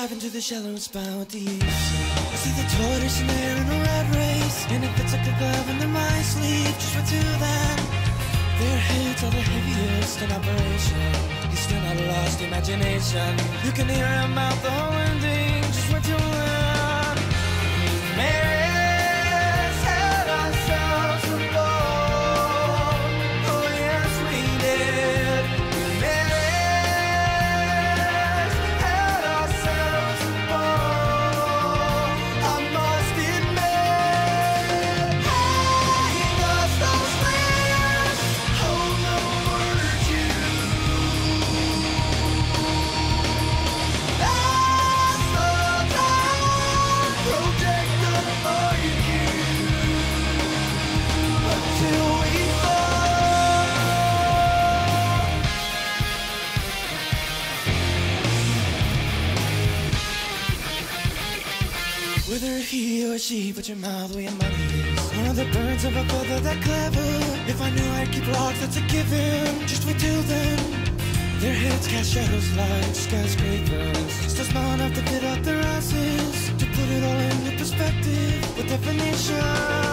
dive into the shallows bound to you. I see the tortoise in there in a rat race, and it fits like a glove under my sleeve. Just what to them. Their heads are the heaviest in operation. He's still not lost imagination. You can hear him out the whole Whether he or she put your mouth where your money is. One of the birds of a feather that clever. If I knew I'd keep locks, that's a given. Just wait till then. Their heads cast shadows like skyscrapers. Still small enough to fit up their asses. To put it all into perspective with definition.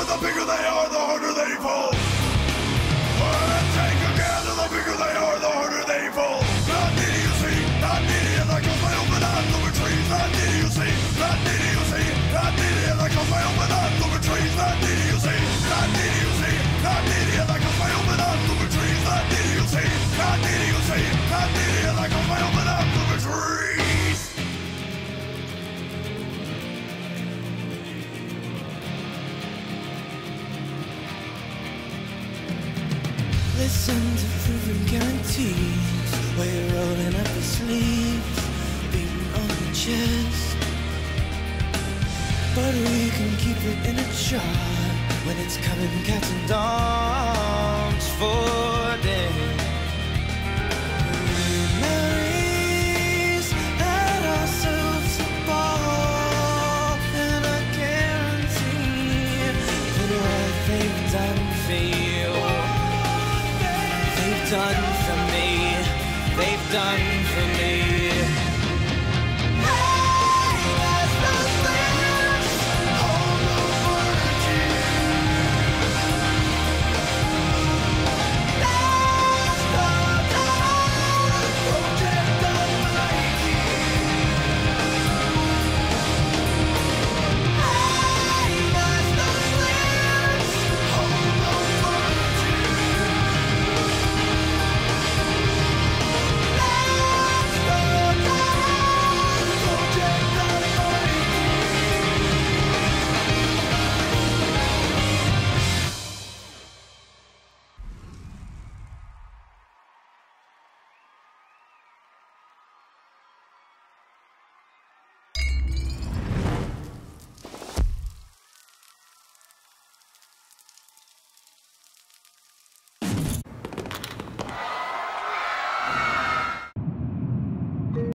Gander, the bigger Listen to proven guarantees you're rolling up your sleeves, beating on your chest. But we can keep it in a jar when it's coming cats and done